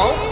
Oh.